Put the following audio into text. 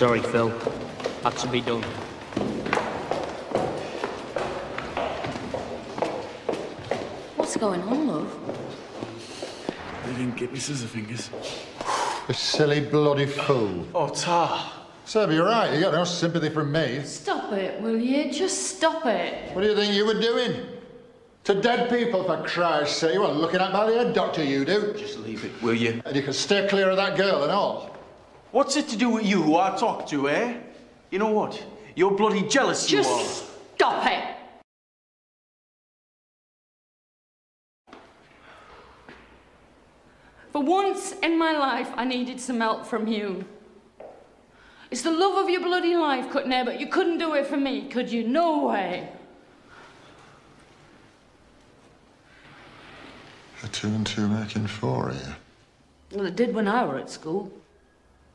Sorry, Phil. Had to be done. What's going on, love? They didn't get me scissor fingers. You silly bloody fool. Oh, Tar. Seb, you're right. You got no sympathy from me. Stop it, will you? Just stop it. What do you think you were doing? To dead people, for Christ's sake. You weren't looking at by the head doctor, you do. Just leave it, will you? And you can stay clear of that girl and all. What's it to do with you who I talk to, eh? You know what? You're bloody jealous, you are. Just stop it. For once in my life, I needed some help from you. It's the love of your bloody life, Cutney, but you couldn't do it for me, could you? No way. A two and two making four here. Well, it did when I were at school.